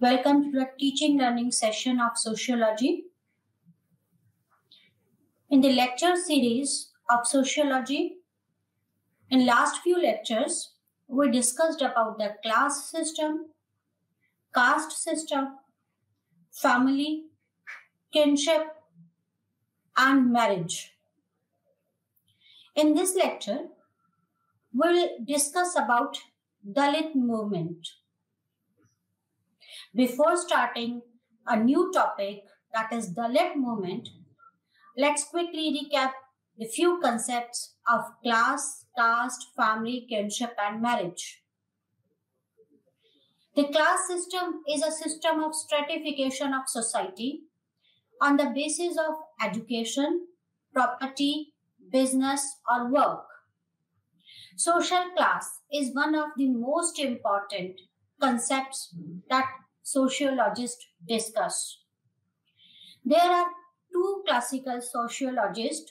Welcome to the teaching learning session of sociology. In the lecture series of sociology, in last few lectures, we discussed about the class system, caste system, family, kinship, and marriage. In this lecture, we'll discuss about Dalit movement. Before starting a new topic that is Dalit movement, let's quickly recap the few concepts of class, caste, family, kinship, and marriage. The class system is a system of stratification of society on the basis of education, property, business, or work. Social class is one of the most important concepts that sociologists discuss. There are two classical sociologists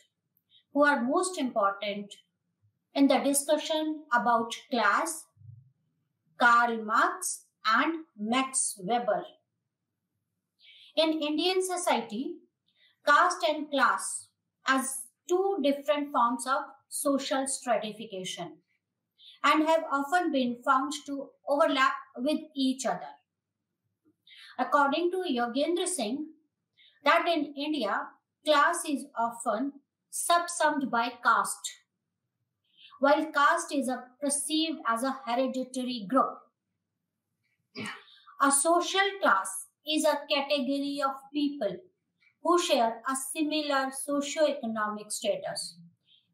who are most important in the discussion about class Karl Marx and Max Weber. In Indian society, caste and class as two different forms of social stratification and have often been found to overlap with each other. According to Yogendra Singh, that in India, class is often subsumed by caste, while caste is perceived as a hereditary group. A social class is a category of people who share a similar socio-economic status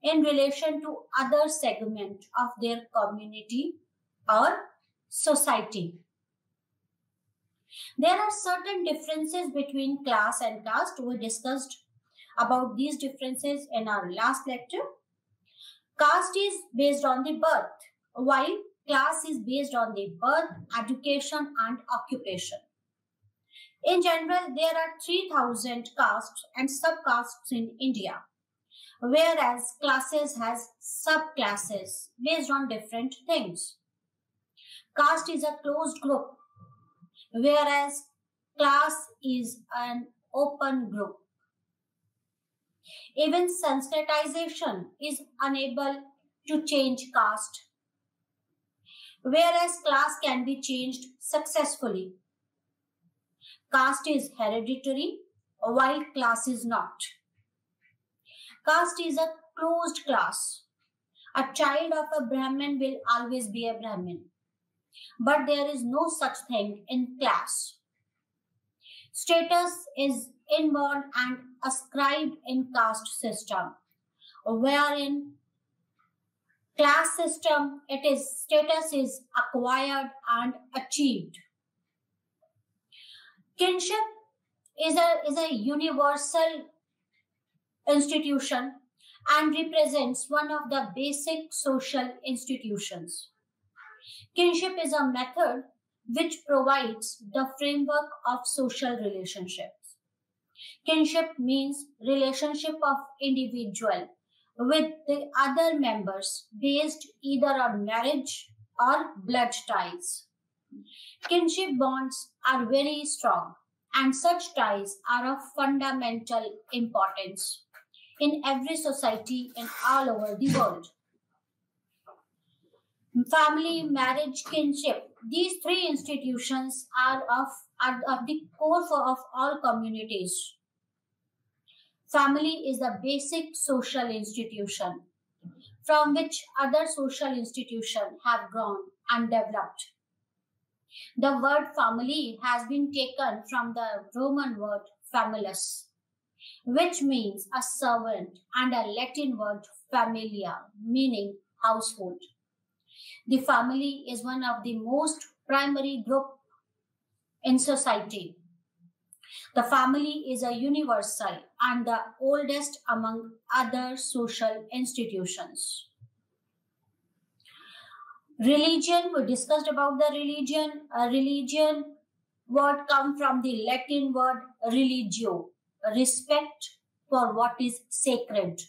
in relation to other segment of their community or society. There are certain differences between class and caste. We discussed about these differences in our last lecture. Caste is based on the birth, while class is based on the birth, education, and occupation. In general, there are 3000 castes and subcastes in India, whereas classes has subclasses based on different things. Caste is a closed group, whereas class is an open group. Even sensitization is unable to change caste, whereas class can be changed successfully. Caste is hereditary, while class is not. Caste is a closed class. A child of a Brahmin will always be a Brahmin. But there is no such thing in class. Status is inborn and ascribed in caste system, wherein class system it is status is acquired and achieved. Kinship is a, is a universal institution and represents one of the basic social institutions. Kinship is a method which provides the framework of social relationships. Kinship means relationship of individual with the other members based either on marriage or blood ties. Kinship bonds are very strong, and such ties are of fundamental importance in every society and all over the world. Family, marriage, kinship, these three institutions are of, are of the core of all communities. Family is the basic social institution from which other social institutions have grown and developed. The word family has been taken from the Roman word famulus, which means a servant, and a Latin word familia, meaning household. The family is one of the most primary group in society. The family is a universal and the oldest among other social institutions. Religion, we discussed about the religion. A religion word come from the Latin word religio, respect for what is sacred,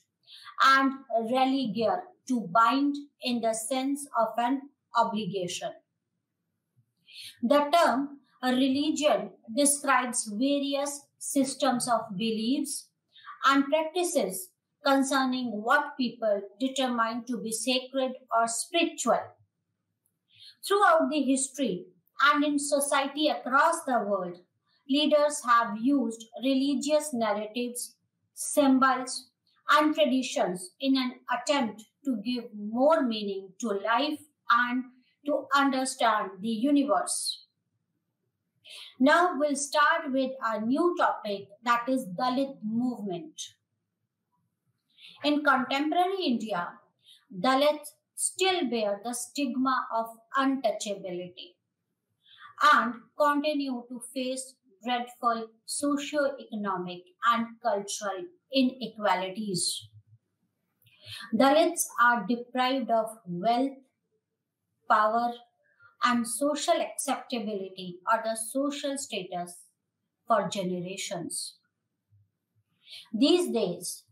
and religare, to bind in the sense of an obligation. The term religion describes various systems of beliefs and practices concerning what people determine to be sacred or spiritual. Throughout the history and in society across the world, leaders have used religious narratives, symbols, and traditions in an attempt to give more meaning to life and to understand the universe. Now we'll start with a new topic that is Dalit movement. In contemporary India, Dalits still bear the stigma of untouchability and continue to face dreadful socio-economic and cultural inequalities. Dalits are deprived of wealth, power, and social acceptability or the social status for generations. These days,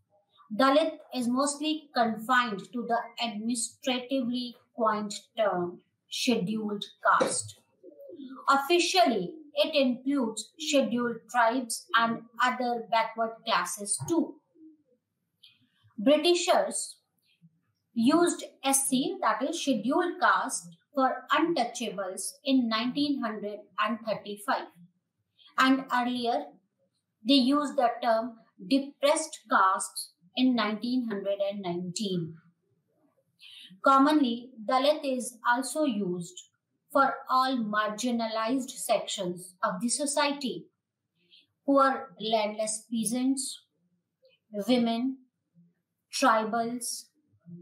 Dalit is mostly confined to the administratively coined term scheduled caste. Officially, it includes scheduled tribes and other backward classes too. Britishers used SC, that is scheduled caste, for untouchables in 1935. And earlier, they used the term depressed castes in 1919. Commonly, Dalit is also used for all marginalized sections of the society poor landless peasants, women, tribals,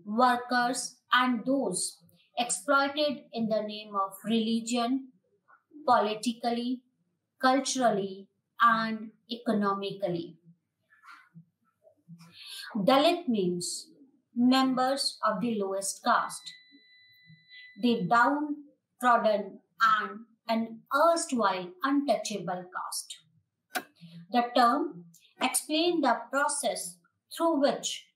workers, and those exploited in the name of religion, politically, culturally, and economically. Dalit means members of the lowest caste, the downtrodden and an erstwhile untouchable caste. The term explained the process through which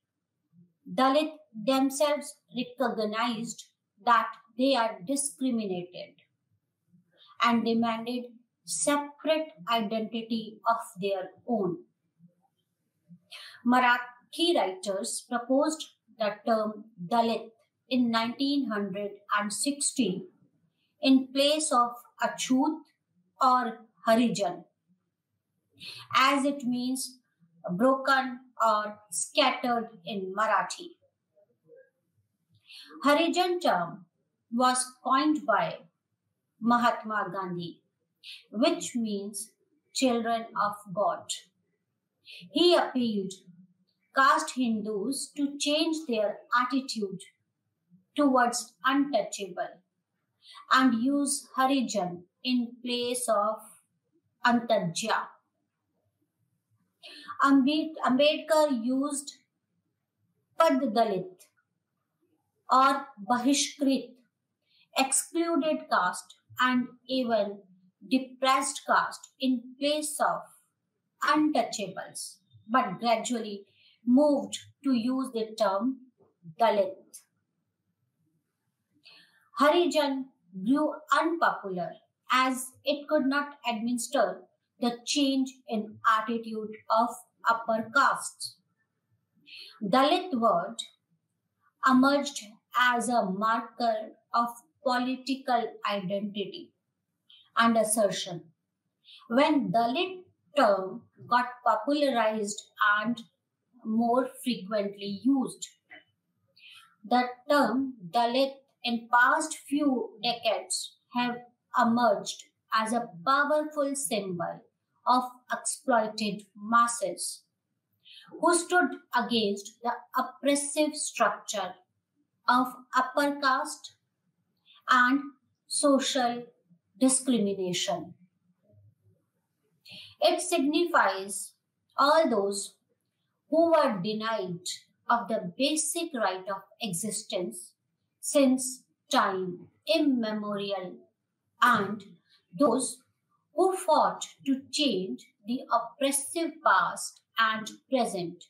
Dalit themselves recognized that they are discriminated and demanded separate identity of their own. Marathi writers proposed the term Dalit in 1960 in place of Achut or Harijan, as it means broken or scattered in Marathi. Harijan term was coined by Mahatma Gandhi, which means children of God. He appealed caste Hindus to change their attitude towards untouchable and use Harijan in place of Antajya. Ambedkar used Pad Dalit or Bahishkrit, excluded caste, and even depressed caste in place of untouchables, but gradually moved to use the term Dalit. Harijan grew unpopular as it could not administer the change in attitude of upper castes. Dalit word emerged as a marker of political identity and assertion. When Dalit term got popularized and more frequently used. The term Dalit in past few decades have emerged as a powerful symbol of exploited masses who stood against the oppressive structure of upper caste and social discrimination. It signifies all those who were denied of the basic right of existence since time immemorial and those who fought to change the oppressive past and present.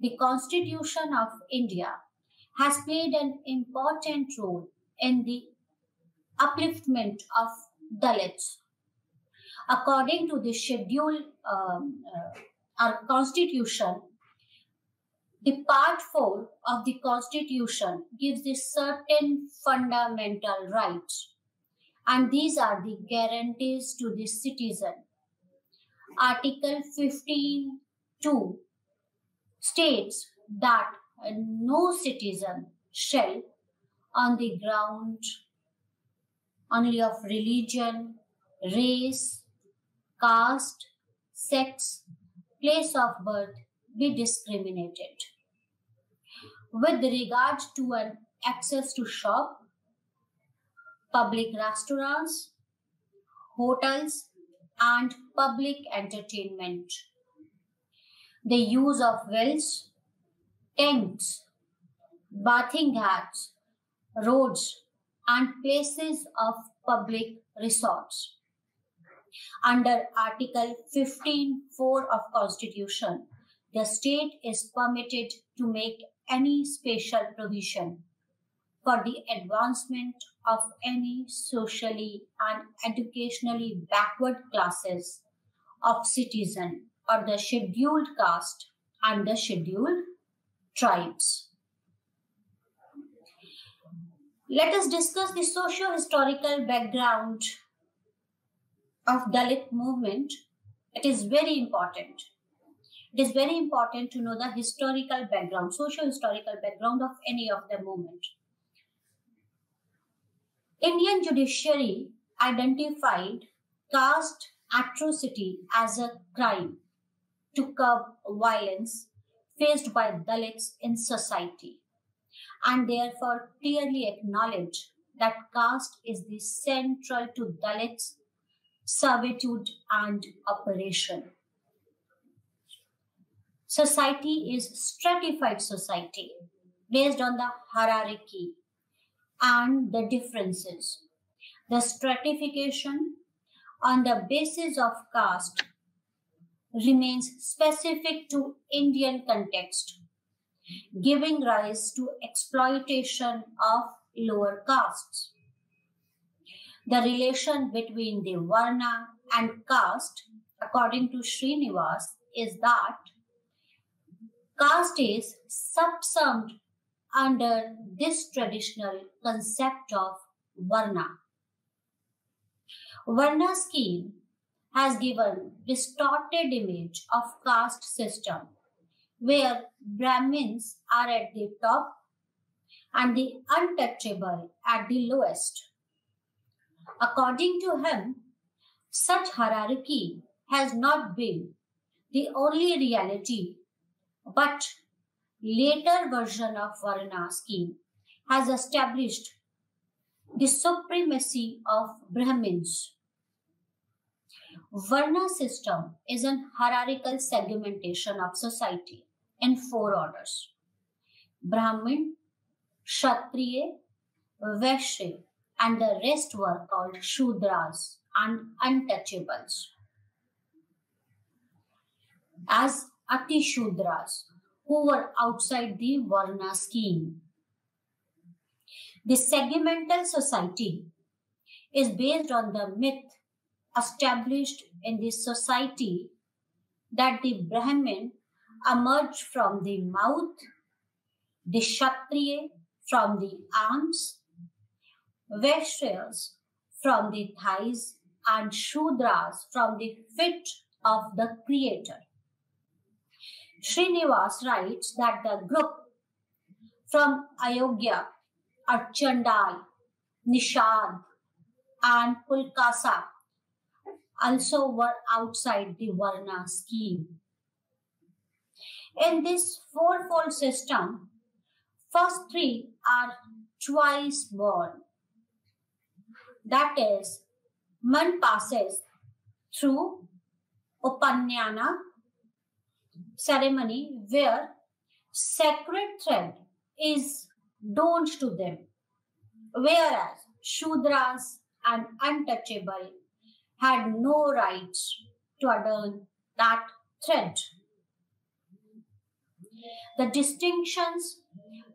The Constitution of India has played an important role in the upliftment of Dalits. According to the schedule, um, uh, our constitution, the part 4 of the constitution gives the certain fundamental rights and these are the guarantees to the citizen. Article 15.2 states that no citizen shall, on the ground only of religion, race, caste, sex, place of birth, be discriminated. With regard to an access to shop, public restaurants, hotels, and public entertainment. The use of wells, tanks, bathing ghats, roads, and places of public resorts. Under Article 15.4 of Constitution, the state is permitted to make any special provision for the advancement of any socially and educationally backward classes of citizen or the scheduled caste and the scheduled tribes. Let us discuss the socio-historical background of Dalit movement. It is very important. It is very important to know the historical background, socio-historical background of any of the movement. Indian judiciary identified caste atrocity as a crime to curb violence faced by Dalits in society and therefore clearly acknowledged that caste is the central to Dalits servitude and operation. Society is stratified society based on the hierarchy and the differences. The stratification on the basis of caste remains specific to Indian context, giving rise to exploitation of lower castes. The relation between the Varna and caste, according to Srinivas, is that caste is subsumed under this traditional concept of Varna. Varna scheme has given distorted image of caste system where Brahmins are at the top and the untouchable at the lowest. According to him, such hierarchy has not been the only reality, but later version of Varna scheme has established the supremacy of Brahmins. Varna system is an hierarchical segmentation of society in four orders. Brahmin, Kshatriya, Vaishya, and the rest were called Shudras and untouchables. As Ati Shudras, who were outside the Varna scheme. The segmental society is based on the myth established in the society that the Brahmin emerged from the mouth, the Kshatriya from the arms, Vaishyas from the thighs, and Shudras from the feet of the Creator. Srinivas writes that the group from Ayodhya are Chandal, Nishad, and Pulkasa also were outside the Varna scheme. In this fourfold system, first three are twice born. That is, man passes through Upanayana ceremony where sacred thread is donned to them, whereas Shudras and untouchable had no rights to adorn that thread. The distinctions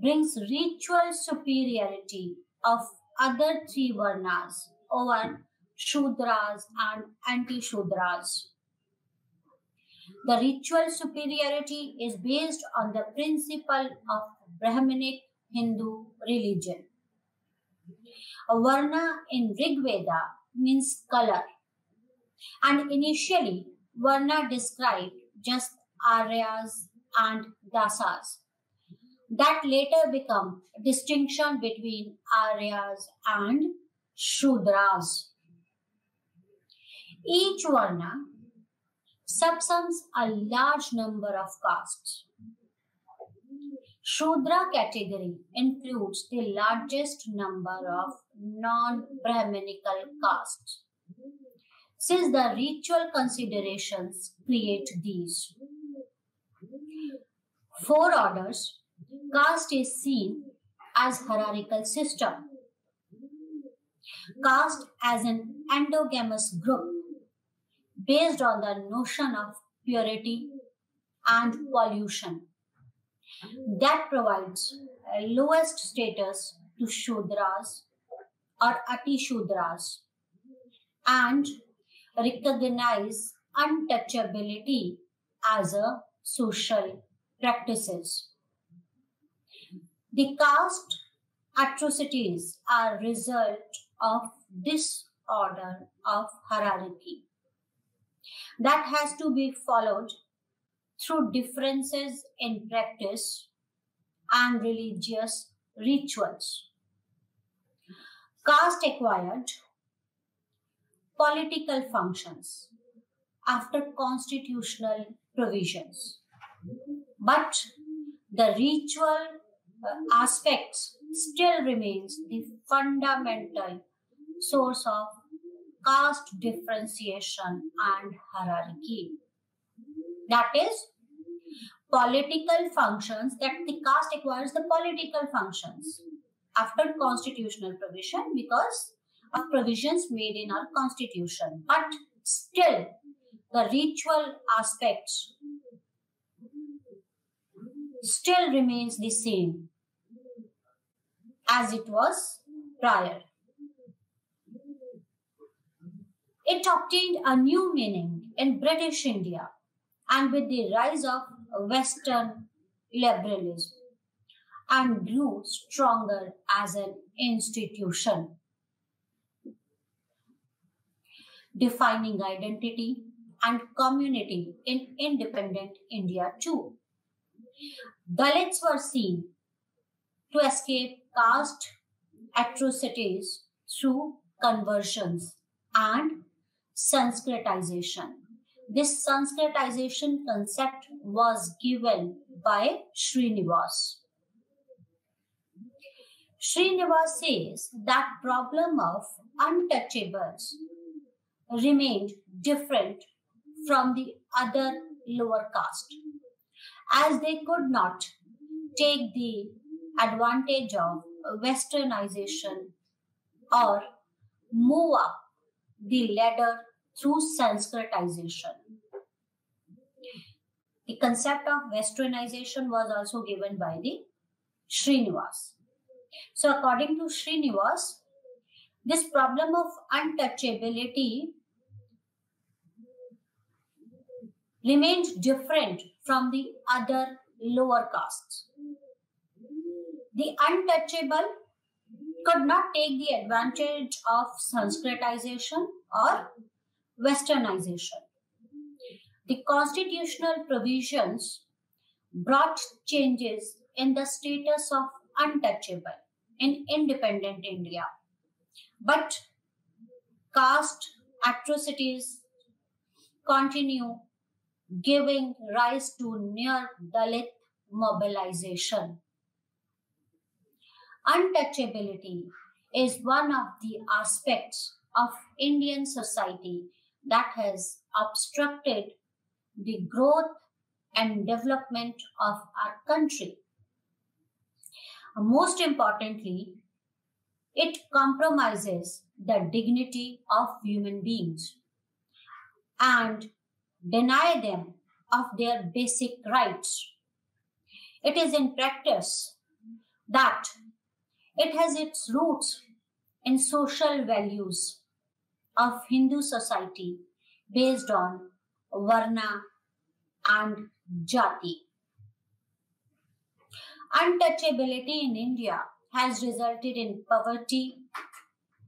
brings ritual superiority of other three varnas over Shudras and Ati-Shudras. The ritual superiority is based on the principle of Brahminic Hindu religion. Varna in Rig Veda means color. And initially, Varna described just Aryas and Dasas. That later become distinction between Aryas and Shudras. Each Varna subsums a large number of castes. Shudra category includes the largest number of non-Brahminical castes. Since the ritual considerations create these. Four orders, caste is seen as hierarchical system. Caste as an endogamous group based on the notion of purity and pollution that provides uh, lowest status to Shudras or Ati Shudras and recognize untouchability as a social practices. The caste atrocities are result of this order of hierarchy that has to be followed through differences in practice and religious rituals. Caste acquired political functions after constitutional provisions. But the ritual uh, aspects still remains the fundamental source of caste differentiation and hierarchy. That is, political functions that the caste acquires the political functions after constitutional provision because of provisions made in our constitution. But still, the ritual aspects still remains the same as it was prior. It obtained a new meaning in British India and with the rise of Western liberalism and grew stronger as an institution. Defining identity and community in independent India too. Dalits were seen to escape caste atrocities through conversions and Sanskritization. This Sanskritization concept was given by Srinivas. Srinivas says that problem of untouchables remained different from the other lower caste as they could not take the advantage of westernization or move up the ladder through Sanskritization. The concept of westernization was also given by the Srinivas. So according to Srinivas, this problem of untouchability remained different from the other lower castes. The untouchable could not take the advantage of Sanskritization or westernization. The constitutional provisions brought changes in the status of untouchable in independent India. But caste atrocities continue giving rise to near Dalit mobilization. Untouchability is one of the aspects of Indian society that has obstructed the growth and development of our country. Most importantly, it compromises the dignity of human beings and deny them of their basic rights. It is in practice that it has its roots in social values of Hindu society based on Varna and Jati. Untouchability in India has resulted in poverty,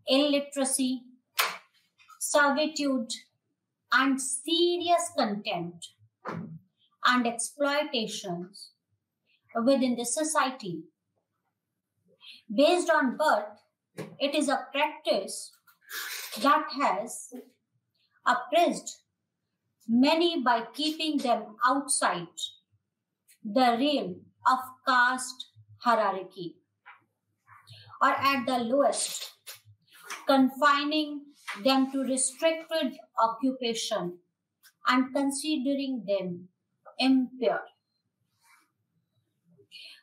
illiteracy, servitude, and serious contempt and exploitations within the society. Based on birth, it is a practice that has oppressed many by keeping them outside the realm of caste hierarchy or at the lowest, confining them to restricted occupation and considering them impure.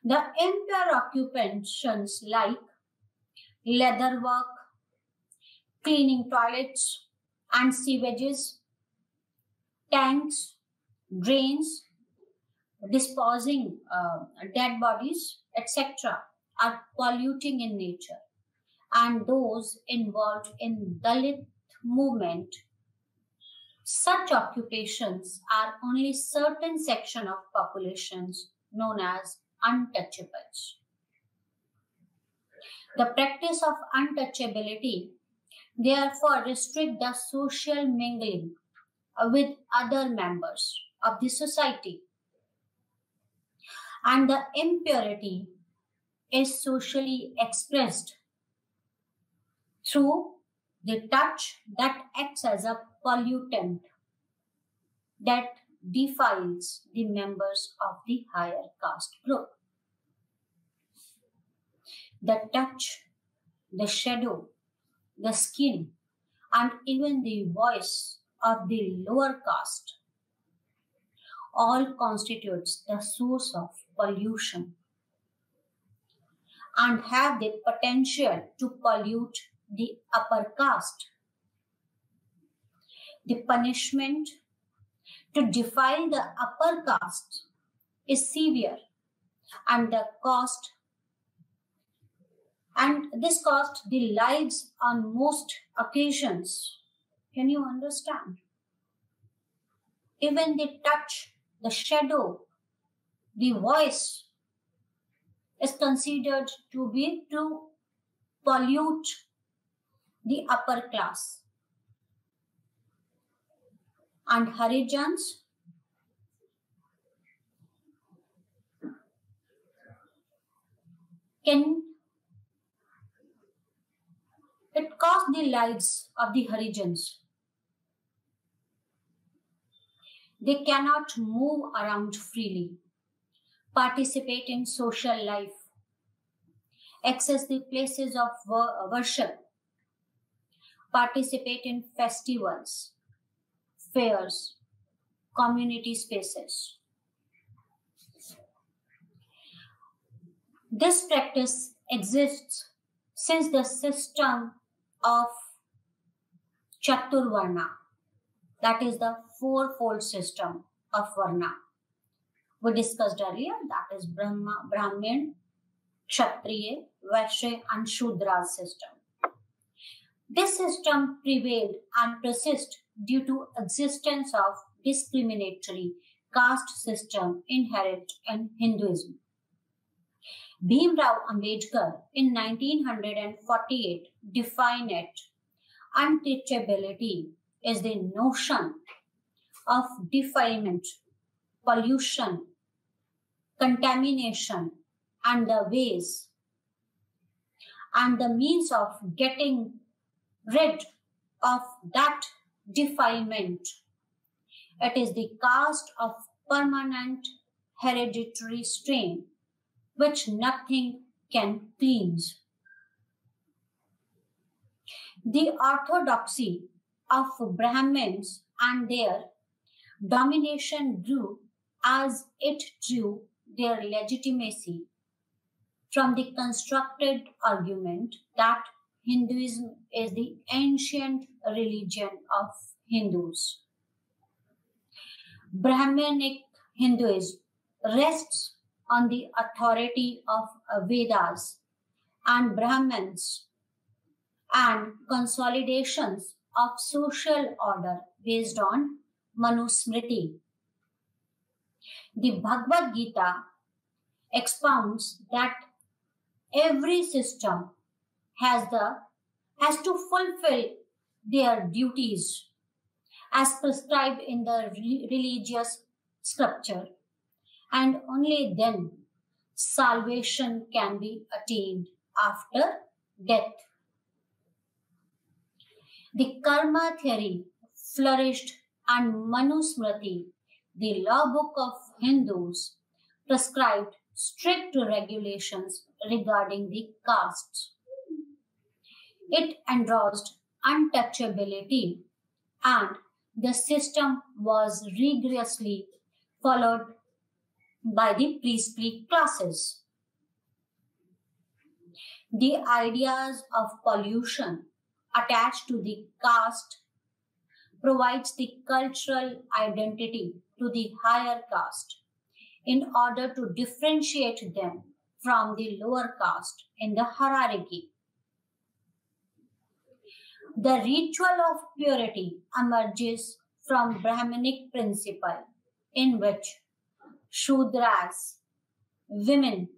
The impure occupations like leather work, cleaning toilets and sewages, tanks, drains, disposing uh, dead bodies, etc., are polluting in nature. And those involved in Dalit movement, such occupations are only certain section of populations known as untouchables. The practice of untouchability therefore restrict the social mingling uh, with other members of the society and the impurity is socially expressed through the touch that acts as a pollutant that defiles the members of the higher caste group. The touch, the shadow, the skin, and even the voice of the lower caste all constitutes the source of pollution and have the potential to pollute the upper caste. The punishment to defile the upper caste is severe and the cost and this cost the lives on most occasions. Can you understand? Even the touch, the shadow, the voice is considered to be to pollute the upper class. And Harijans can it cost the lives of the Harijans. They cannot move around freely participate in social life, access the places of worship, participate in festivals, fairs, community spaces. This practice exists since the system of Chaturvarna, that is the fourfold system of Varna we discussed earlier, that is Brahma, Brahmin, Kshatriya, Vaishya, and Shudra system. This system prevailed and persists due to existence of discriminatory caste system inherent in Hinduism. Bhimrao Ambedkar in 1948 defined it untouchability is the notion of defilement pollution, contamination, and the ways and the means of getting rid of that defilement. It is the caste of permanent hereditary strain which nothing can cleanse. The orthodoxy of Brahmins and their domination grew as it drew their legitimacy from the constructed argument that Hinduism is the ancient religion of Hindus. Brahmanic Hinduism rests on the authority of uh, Vedas and Brahmins and consolidations of social order based on Manusmriti. The Bhagavad Gita expounds that every system has the has to fulfill their duties as prescribed in the religious scripture and only then salvation can be attained after death. The karma theory flourished and Manusmriti, the law book of Hindus, prescribed strict regulations regarding the castes. It endorsed untouchability and the system was rigorously followed by the priestly classes. The ideas of pollution attached to the caste provides the cultural identity to the higher caste in order to differentiate them from the lower caste in the hierarchy. The ritual of purity emerges from Brahmanic principle in which Shudras, women,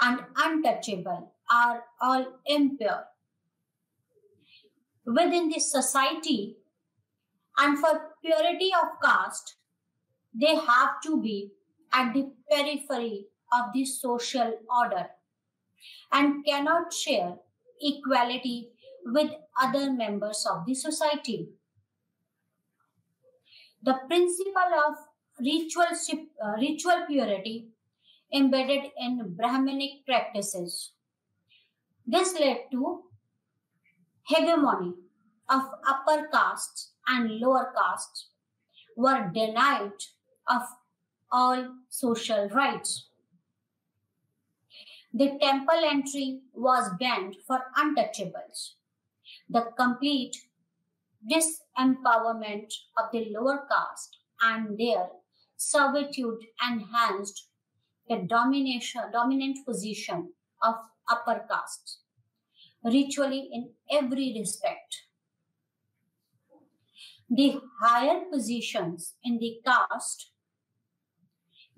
and untouchable are all impure. Within the society, and for purity of caste, they have to be at the periphery of the social order and cannot share equality with other members of the society. The principle of ritual, uh, ritual purity embedded in Brahmanic practices. This led to hegemony of upper castes and lower castes were denied of all social rights. The temple entry was banned for untouchables. The complete disempowerment of the lower caste and their servitude enhanced the domination, dominant position of upper castes, ritually in every respect. The higher positions in the caste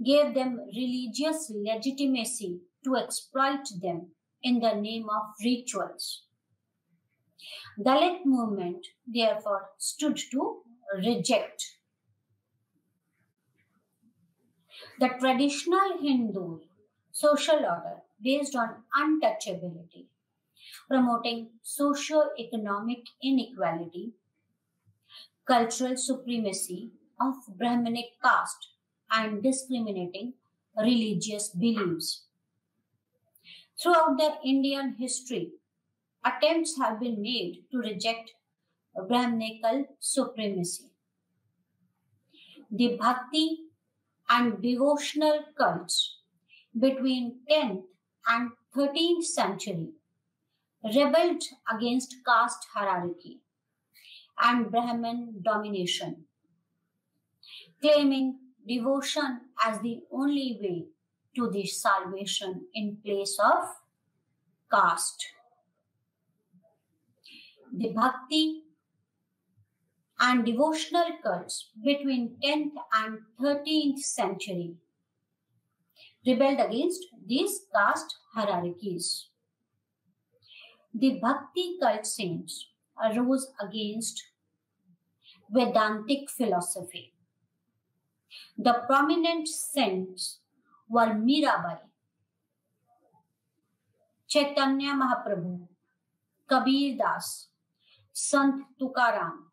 gave them religious legitimacy to exploit them in the name of rituals. Dalit movement therefore stood to reject the traditional Hindu social order based on untouchability, promoting socio-economic inequality, cultural supremacy of Brahmanic caste, and discriminating religious beliefs. Throughout the Indian history, attempts have been made to reject Brahminical supremacy. The Bhakti and devotional cults between 10th and 13th century rebelled against caste hierarchy and Brahmin domination, claiming devotion as the only way to the salvation in place of caste. The bhakti and devotional cults between 10th and 13th century rebelled against these caste hierarchies. The Bhakti cult saints arose against Vedantic philosophy. The prominent saints were Mirabai, Chaitanya Mahaprabhu, Kabir Das, Sant Tukaram,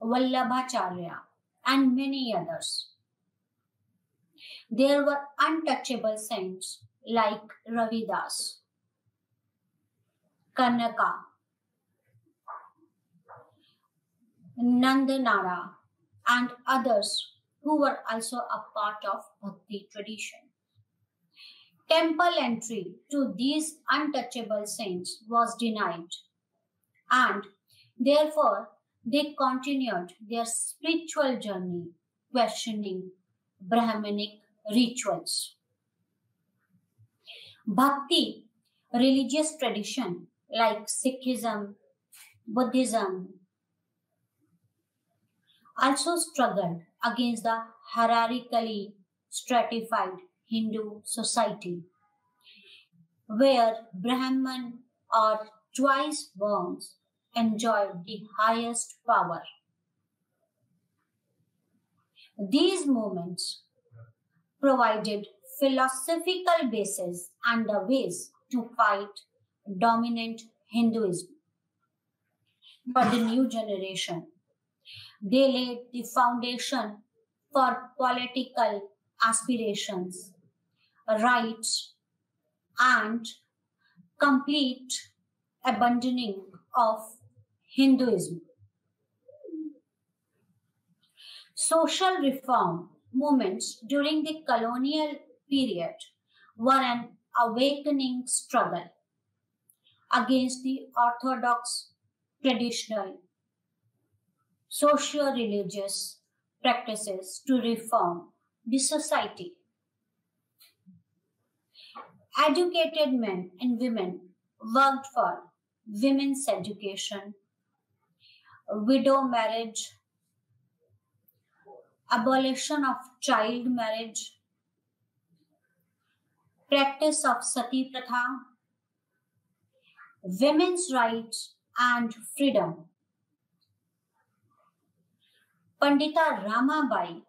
Vallabhacharya, and many others. There were untouchable saints like Ravidas, Kanaka, Nandanara, and others who were also a part of Bhakti tradition. Temple entry to these untouchable saints was denied, and therefore they continued their spiritual journey questioning Brahmanic rituals. Bhakti, religious tradition like Sikhism, Buddhism, also struggled against the hierarchically stratified Hindu society, where Brahman or twice born enjoyed the highest power. These movements provided philosophical basis and the ways to fight dominant Hinduism. For the new generation, they laid the foundation for political aspirations, rights, and complete abandoning of Hinduism. Social reform movements during the colonial period were an awakening struggle against the orthodox traditional socio-religious practices to reform the society. Educated men and women worked for women's education, widow marriage, abolition of child marriage, practice of sati pratha, women's rights and freedom. Pandita Ramabai,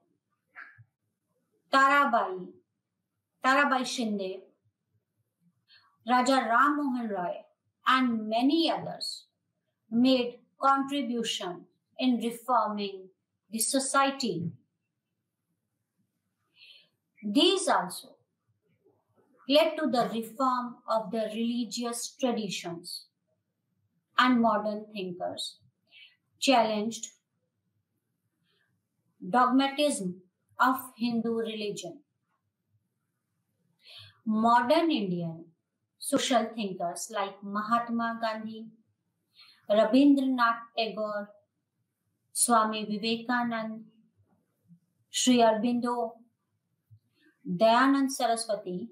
Tarabai, Tarabai Shinde, Raja Ram Mohan Roy, and many others made contribution in reforming the society. These also led to the reform of the religious traditions and modern thinkers challenged dogmatism of Hindu religion. Modern Indian social thinkers like Mahatma Gandhi, Rabindranath Tagore, Swami Vivekanand, Sri Aurobindo, Dayanand Saraswati,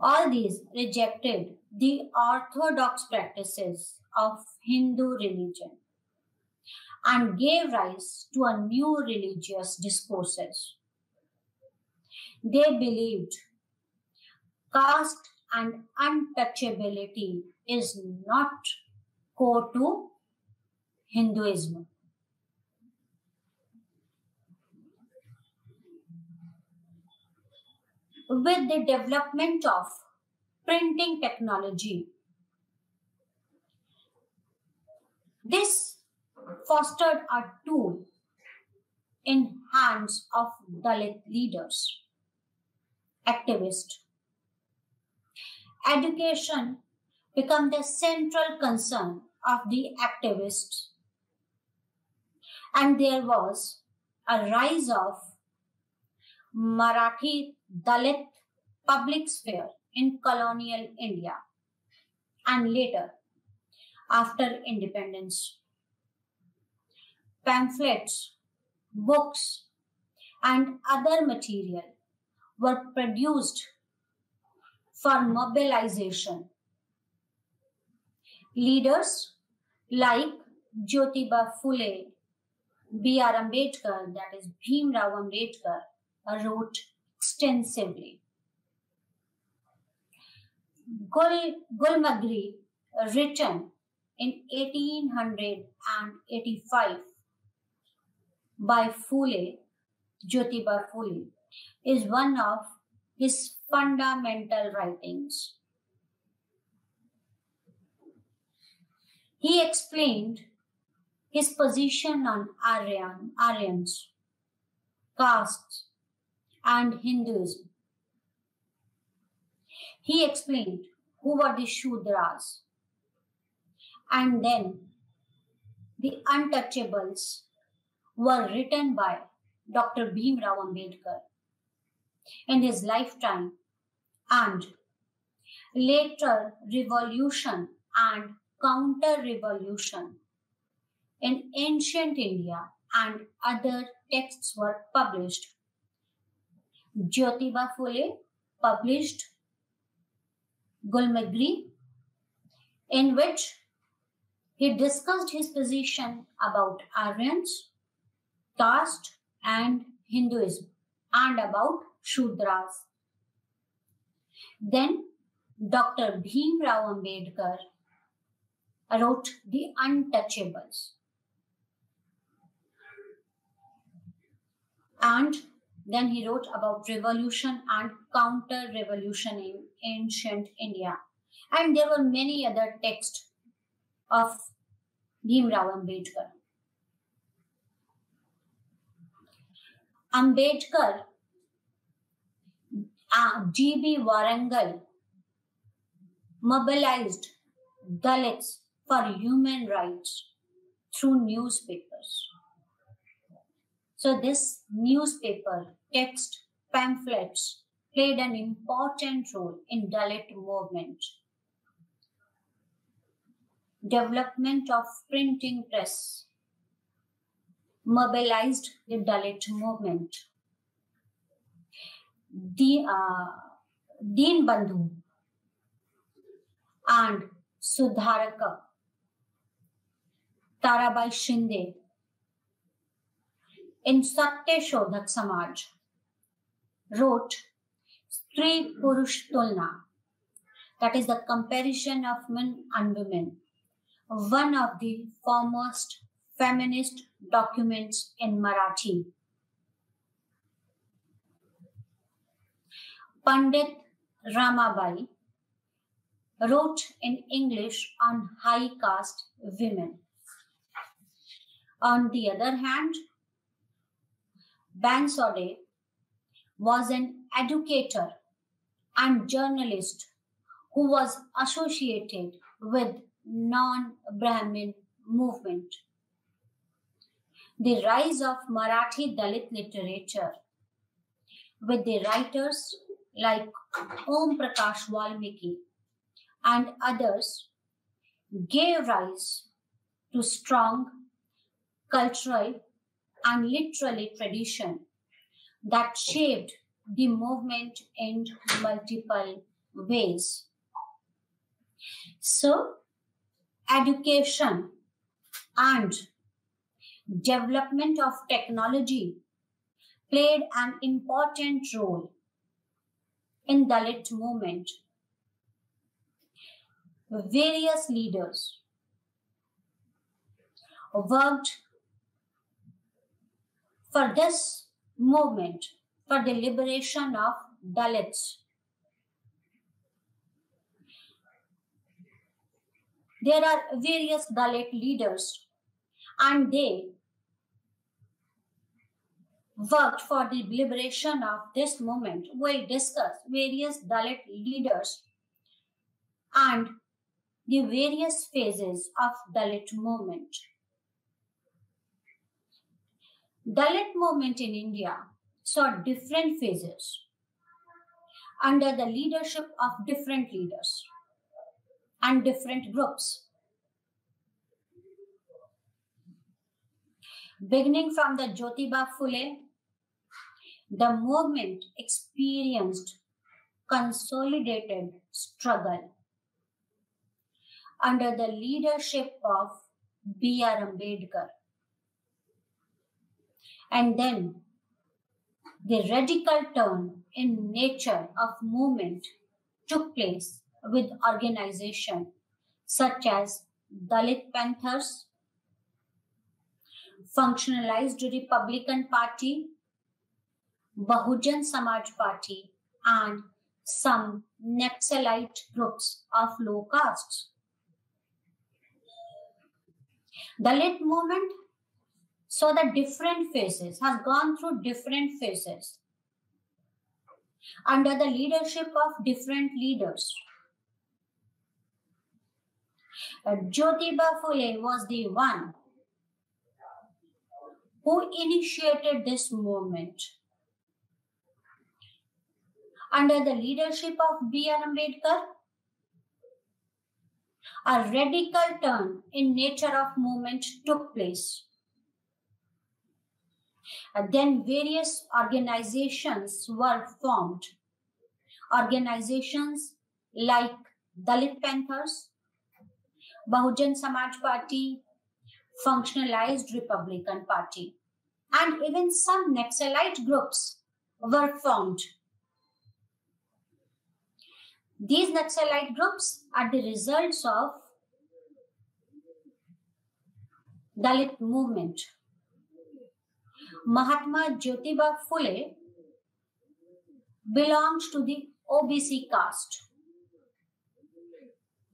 all these rejected the orthodox practices of Hindu religion and gave rise to a new religious discourses. They believed caste and untouchability is not core to Hinduism. With the development of printing technology, this fostered a tool in hands of Dalit leaders, activists. Education became the central concern of the activists and there was a rise of Marathi Dalit public sphere in colonial India and later after independence. Pamphlets, books, and other material were produced for mobilization. Leaders like Jyotiba Phule B.R. Ambedkar, that is Bhim Rao Ambedkar, wrote extensively. Gul, Gulamgiri, written in 1885 by Phule, Jyotiba Phule, is one of his fundamental writings. He explained his position on Aryan, Aryans, castes, and Hinduism. He explained who were the Shudras, and then the untouchables were written by Dr. Bhimrao Ambedkar in his lifetime and later revolution and counter revolution in ancient India and other texts were published. Jyotiba Phule published Gulamgiri, in which he discussed his position about Aryans, caste, and Hinduism, and about Shudras. Then Dr. Bhim Rao Ambedkar wrote The Untouchables. And then he wrote about revolution and counter revolution in ancient India. And there were many other texts of Bhim Rao Ambedkar. Ambedkar, uh, G.B. Walangkar mobilized Dalits for human rights through newspapers. So, this newspaper, text, pamphlets played an important role in Dalit movement. Development of printing press mobilized the Dalit movement. The uh, Deen Bandhu and Sudharaka Tarabai Shinde in Satya Shodhak Samaj wrote Stri Purush Tulna, that is the comparison of men and women, one of the foremost feminist documents in Marathi. Pandit Ramabai wrote in English on high caste women. On the other hand, Bansode was an educator and journalist who was associated with non-Brahmin movement. The rise of Marathi Dalit literature with the writers like Om Prakash Valmiki and others gave rise to strong cultural and literary tradition that shaped the movement in multiple ways. So, education and development of technology played an important role in Dalit movement. Various leaders worked for this movement for the liberation of Dalits. There are various Dalit leaders and they worked for the liberation of this movement. We discussed various Dalit leaders and the various phases of Dalit movement. Dalit movement in India saw different phases under the leadership of different leaders and different groups. Beginning from the Jyotiba Phule, the movement experienced consolidated struggle under the leadership of B.R. Ambedkar. And then the radical turn in nature of movement took place with organization such as Dalit Panthers, Functionalized Republican Party, Bahujan Samaj Party, and some Naxalite groups of low castes. The Dalit movement so the different phases, has gone through different phases under the leadership of different leaders. Uh, Jyotiba Phule was the one who initiated this movement. Under the leadership of B.R. Ambedkar, a radical turn in nature of movement took place. Then various organizations were formed organizations like Dalit Panthers, Bahujan Samaj Party, Functionalized Republican Party, and even some Naxalite groups were formed. These Naxalite groups are the results of Dalit movement. Mahatma Jyotiba Phule belongs to the OBC caste.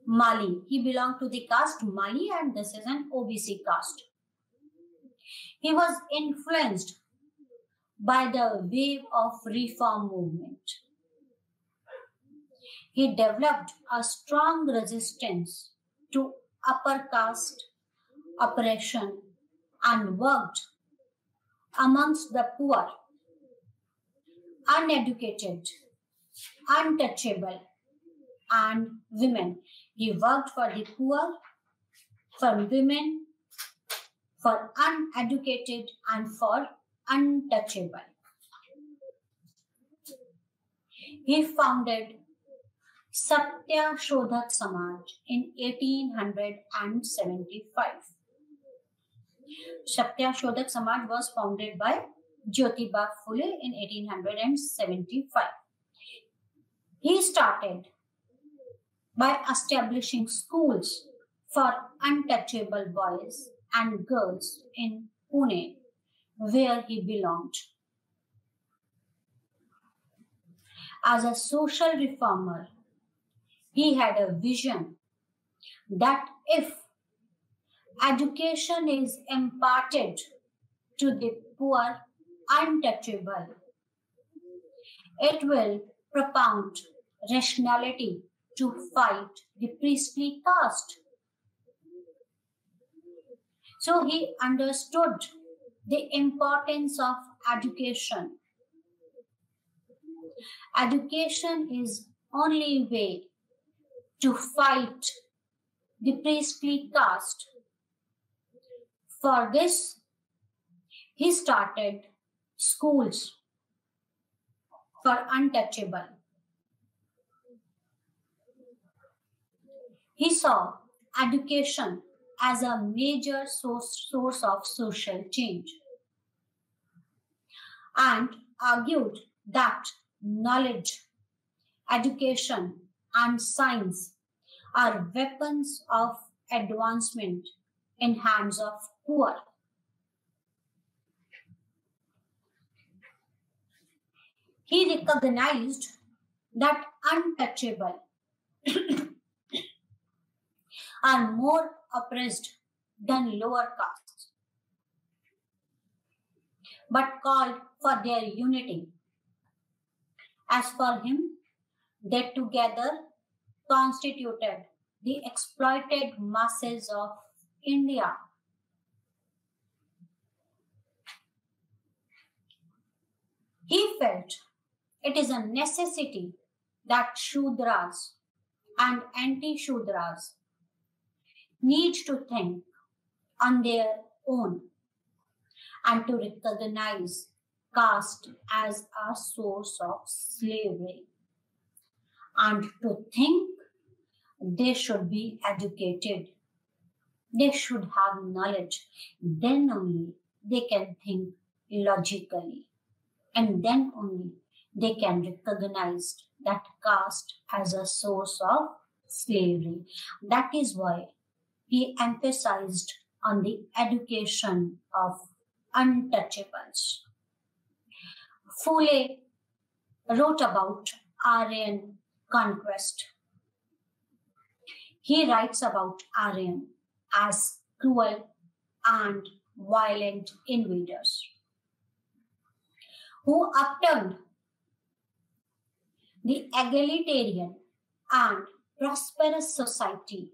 Mali. He belonged to the caste Mali and this is an OBC caste. He was influenced by the wave of reform movement. He developed a strong resistance to upper caste oppression and worked amongst the poor, uneducated, untouchable, and women. He worked for the poor, for women, for uneducated, and for untouchable. He founded Satya Shodhak Samaj in 1875. Satya Shodhak Samaj was founded by Jyotiba Phule in 1875. He started by establishing schools for untouchable boys and girls in Pune, where he belonged. As a social reformer, he had a vision that if education is imparted to the poor, untouchable, it will propound rationality to fight the priestly caste. So he understood the importance of education. Education is only way to fight the priestly caste. For this, he started schools for untouchable. He saw education as a major source, source of social change and argued that knowledge, education, and science are weapons of advancement in hands of poor. He recognized that untouchable are more oppressed than lower castes, but called for their unity. As for him, they together constituted the exploited masses of India. He felt it is a necessity that Shudras and Ati Shudras need to think on their own and to recognize caste as a source of slavery and to think they should be educated. They should have knowledge. Then only they can think logically. And then only they can recognize that caste as a source of slavery. That is why he emphasized on the education of untouchables. Phule wrote about Aryan conquest. He writes about Aryan as cruel and violent invaders who upturned the egalitarian and prosperous society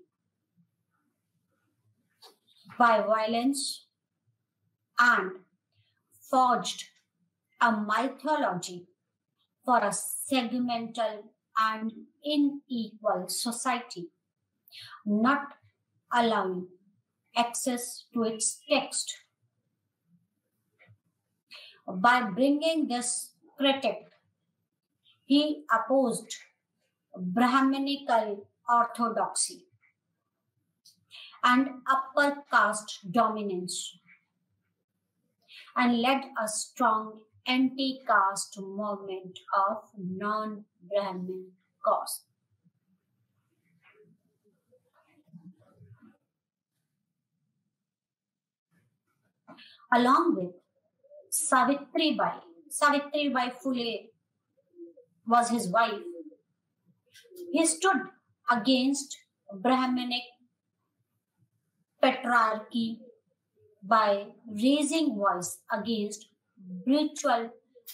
by violence and forged a mythology for a segmental and unequal society, not allowing access to its text. By bringing this critic, he opposed Brahminical orthodoxy and upper caste dominance and led a strong anti caste movement of non Brahmin caste. Along with Savitri Bai, Savitri Bai Phule was his wife. He stood against Brahminic patriarchy by raising voice against ritual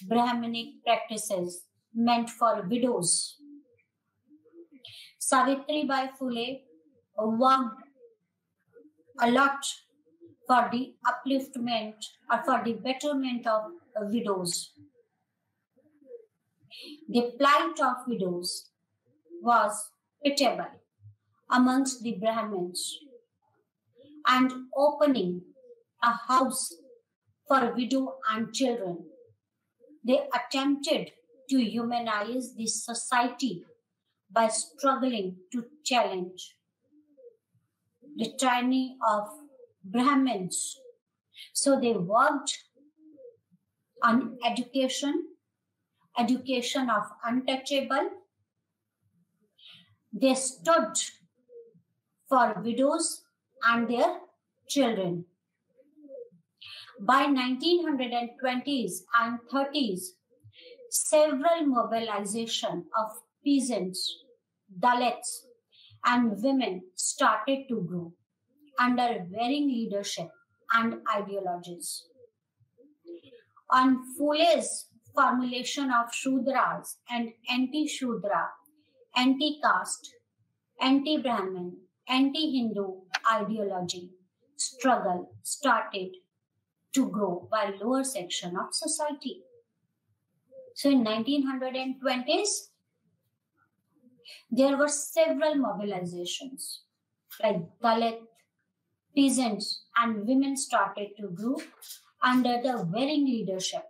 Brahminic practices meant for widows. Savitri Bai Phule worked a lot for the upliftment or for the betterment of widows. The plight of widows was pitiable amongst the Brahmins and opening a house for widow and children. They attempted to humanize the society by struggling to challenge the tyranny of Brahmins. So they worked on education, education of untouchable. They stood for widows and their children. By 1920s and 30s, several mobilization of peasants, Dalits, and women started to grow under varying leadership and ideologies. On Phule's formulation of Shudras and anti-Shudra, anti-caste, anti-Brahmin, anti-Hindu ideology struggle started to grow by lower section of society. So in 1920s, there were several mobilizations like Dalit, peasants and women started to grow under the varying leadership.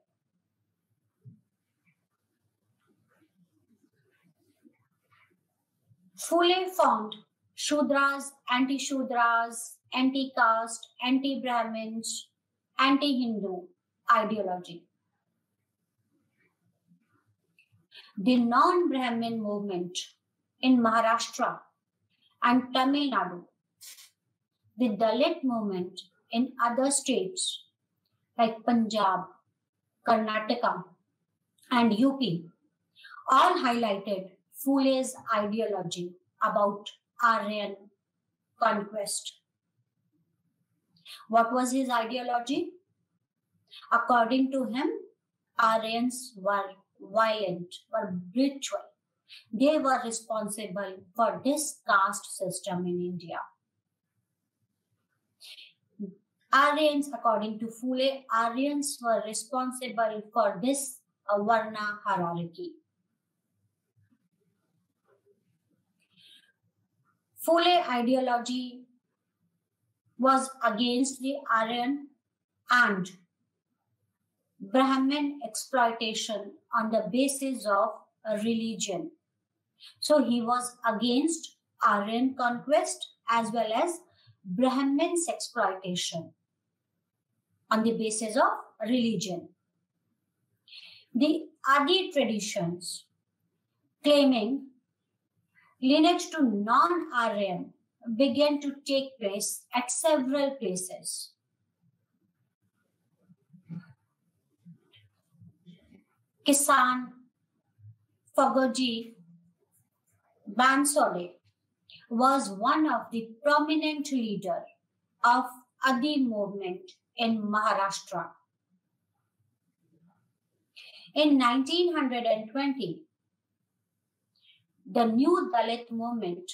Phule formed Shudras, anti-Shudras, anti-caste, anti-Brahmins, anti-Hindu ideology. The non-Brahmin movement in Maharashtra and Tamil Nadu, the Dalit movement in other states like Punjab, Karnataka, and UP all highlighted Phule's ideology about Aryan conquest. What was his ideology? According to him, Aryans were violent, were brutal. They were responsible for this caste system in India. Aryans, according to Phule, Aryans were responsible for this uh, Varna hierarchy. Phule ideology was against the Aryan and Brahmin exploitation on the basis of religion. So he was against Aryan conquest as well as Brahmin's exploitation on the basis of religion. The Adi traditions claiming lineage to non-Aryan began to take place at several places. Kisan, Fagoji, Bansode was one of the prominent leader of Adi movement in Maharashtra. In 1920, the new Dalit movement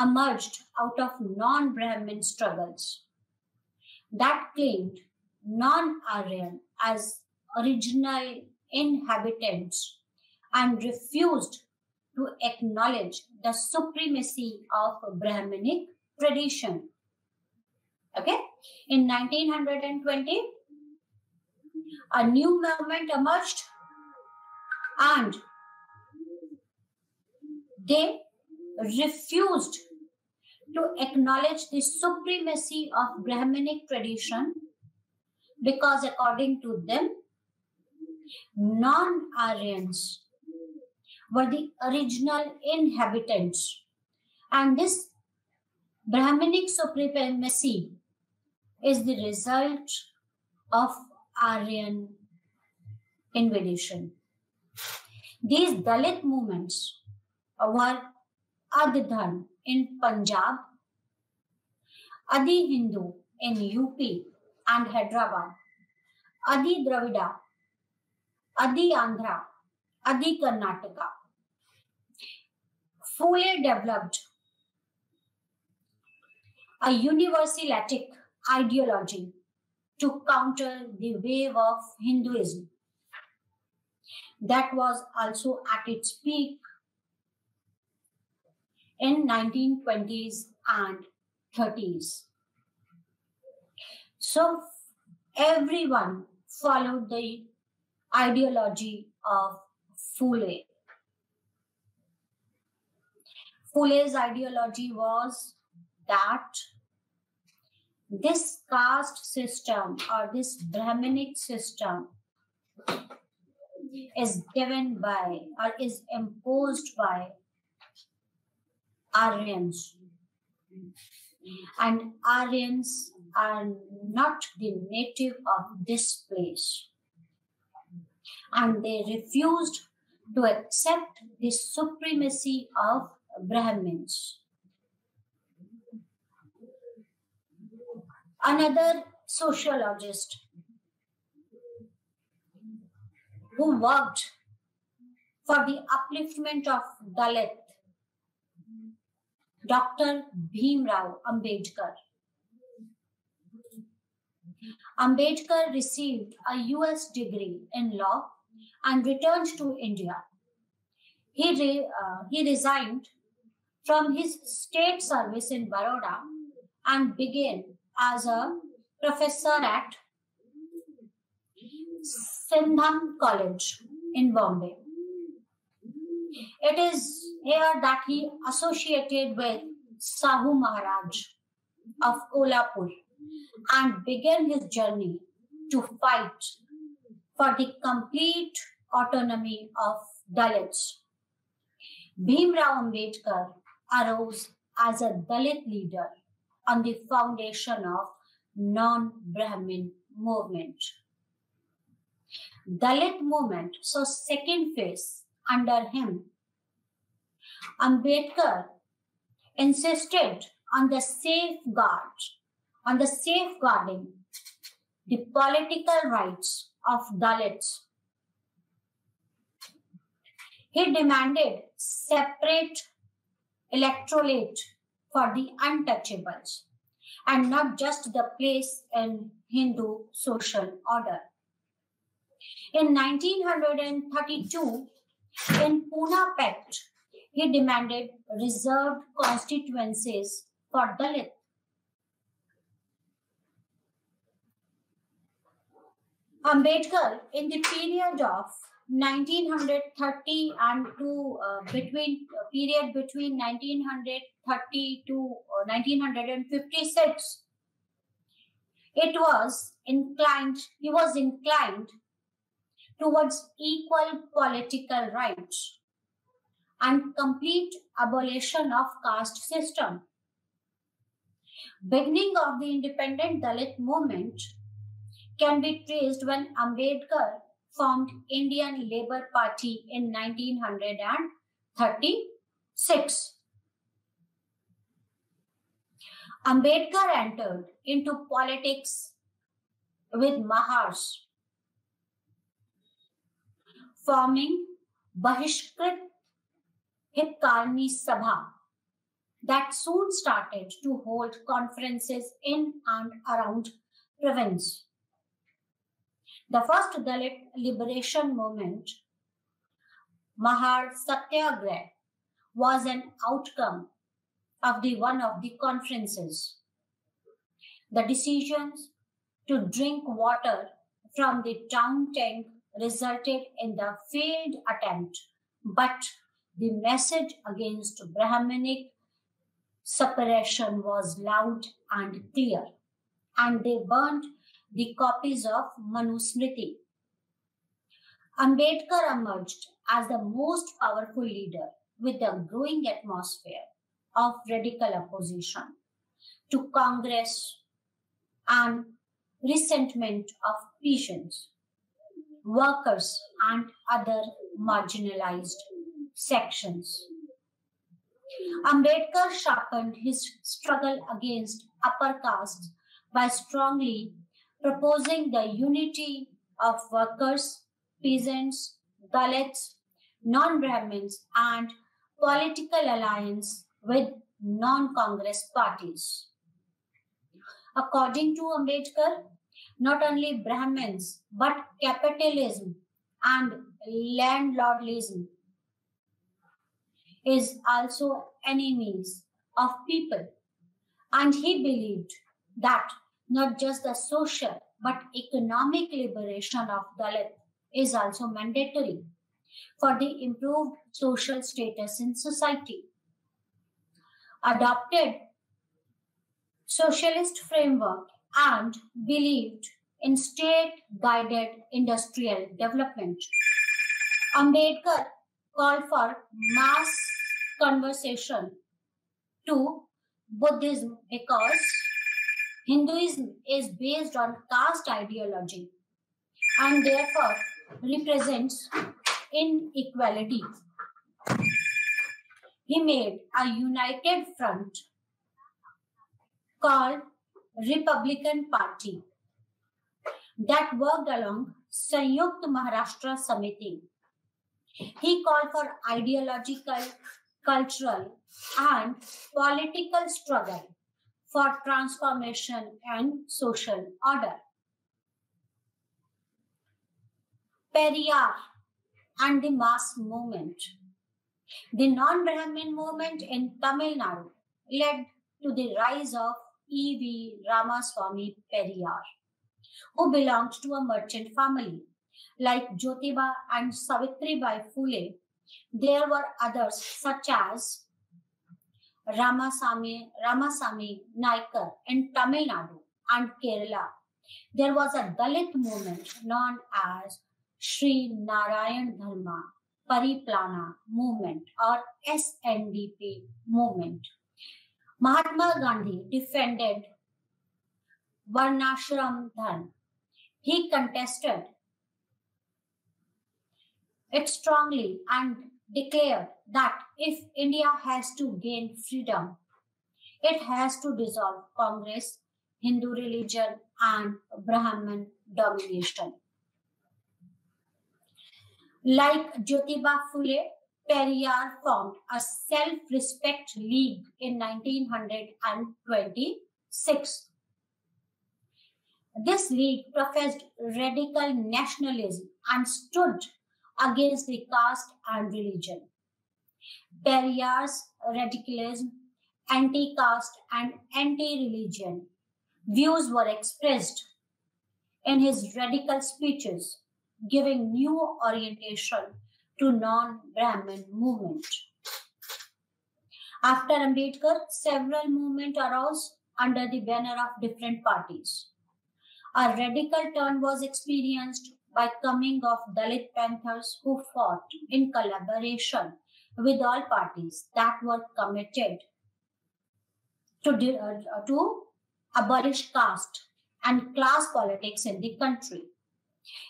emerged out of non Brahmin struggles that claimed non Aryan as original inhabitants and refused to acknowledge the supremacy of Brahminic tradition. Okay, in 1920, a new movement emerged and they refused to acknowledge the supremacy of Brahminic tradition because, according to them, non Aryans were the original inhabitants, and this Brahminic supremacy is the result of Aryan invasion. These Dalit movements were Adi Dharm in Punjab, Adi Hindu in UP and Hyderabad, Adi Dravida, Adi Andhra, Adi Karnataka. Phule developed a universalistic ideology to counter the wave of Hinduism that was also at its peak in 1920s and 30s. So everyone followed the ideology of Phule. Phule's ideology was that this caste system or this Brahminic system is given by or is imposed by Aryans. And Aryans are not the native of this place. And they refused to accept the supremacy of Brahmins. Another sociologist who worked for the upliftment of Dalit Dr. Bhimrao Ambedkar. Ambedkar received a US degree in law and returned to India. He, re, uh, he resigned from his state service in Baroda and began as a professor at Sydenham College in Bombay. It is here that he associated with Shahu Maharaj of Kolhapur and began his journey to fight for the complete autonomy of Dalits. Bhimrao Ambedkar arose as a Dalit leader on the foundation of non-Brahmin movement. Dalit movement saw second phase under him Ambedkar insisted on the safeguard, on the safeguarding the political rights of Dalits. He demanded separate electorate for the untouchables and not just the place in Hindu social order. In 1932, in Pune Pact, he demanded reserved constituencies for Dalit. Ambedkar, in the period of 1930 and to uh, between uh, period between 1930 to uh, 1956, it was inclined. He was inclined towards equal political rights and complete abolition of caste system. Beginning of the independent Dalit movement can be traced when Ambedkar formed Indian Labour Party in 1936. Ambedkar entered into politics with Mahars, forming Bahishkrit Hitkarni Sabha that soon started to hold conferences in and around province. The first Dalit liberation movement, Mahad Satyagrah, was an outcome of the one of the conferences. The decisions to drink water from the town tank resulted in the failed attempt, but the message against Brahminic separation was loud and clear, and they burned the copies of Manusmriti. Ambedkar emerged as the most powerful leader with a growing atmosphere of radical opposition to Congress and resentment of peasants, workers, and other marginalized sections. Ambedkar sharpened his struggle against upper castes by strongly proposing the unity of workers, peasants, Dalits, non Brahmins, and political alliance with non Congress parties. According to Ambedkar, not only Brahmins but capitalism and landlordism is also enemies of people. And he believed that not just the social but economic liberation of Dalit is also mandatory for the improved social status in society. Adopted socialist framework and believed in state guided industrial development. Ambedkar called for mass conversation to Buddhism because Hinduism is based on caste ideology and therefore represents inequality. He made a united front called Republican Party that worked along Sanyukt Maharashtra Samiti. He called for ideological, cultural, and political struggle for transformation and social order. Periyar and the mass movement. The non Brahmin movement in Tamil Nadu led to the rise of E.V. Ramaswamy Periyar, who belonged to a merchant family. Like Jyotiba and Savitribai Phule, there were others such as Ramasamy, Ramasamy Naikar in Tamil Nadu and Kerala. There was a Dalit movement known as Sri Narayan Dharma Paripalana movement or SNDP movement. Mahatma Gandhi defended Varnashram Dharma. He contested it strongly and declared that if India has to gain freedom, it has to dissolve Congress, Hindu religion, and Brahman domination. Like Jyotiba Phule, Periyar formed a self-respect league in 1926. This league professed radical nationalism and stood against the caste and religion. Periyar's radicalism, anti-caste and anti-religion views were expressed in his radical speeches giving new orientation to non-Brahmin movement. After Ambedkar, several movements arose under the banner of different parties. A radical turn was experienced by coming of Dalit Panthers who fought in collaboration with all parties that were committed to, uh, to abolish caste and class politics in the country.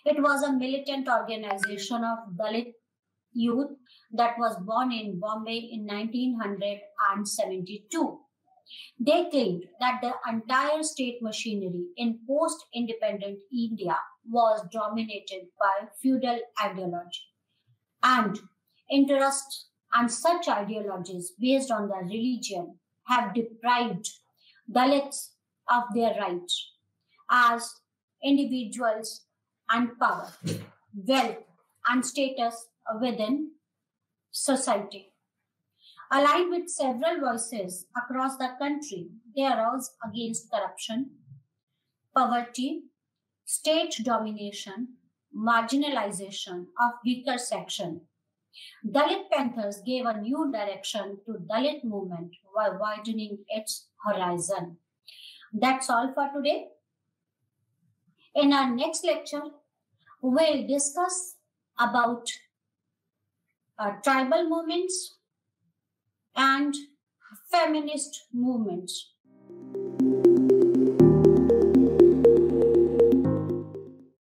It was a militant organization of Dalit youth that was born in Bombay in 1972. They claimed that the entire state machinery in post independent India was dominated by feudal ideology and interests, and such ideologies based on their religion have deprived Dalits of their rights as individuals and power, wealth, and status within society. Aligned with several voices across the country, they arose against corruption, poverty, state domination, marginalization of weaker section, Dalit Panthers gave a new direction to Dalit movement while widening its horizon. That's all for today. In our next lecture, we'll discuss about uh, tribal movements and feminist movements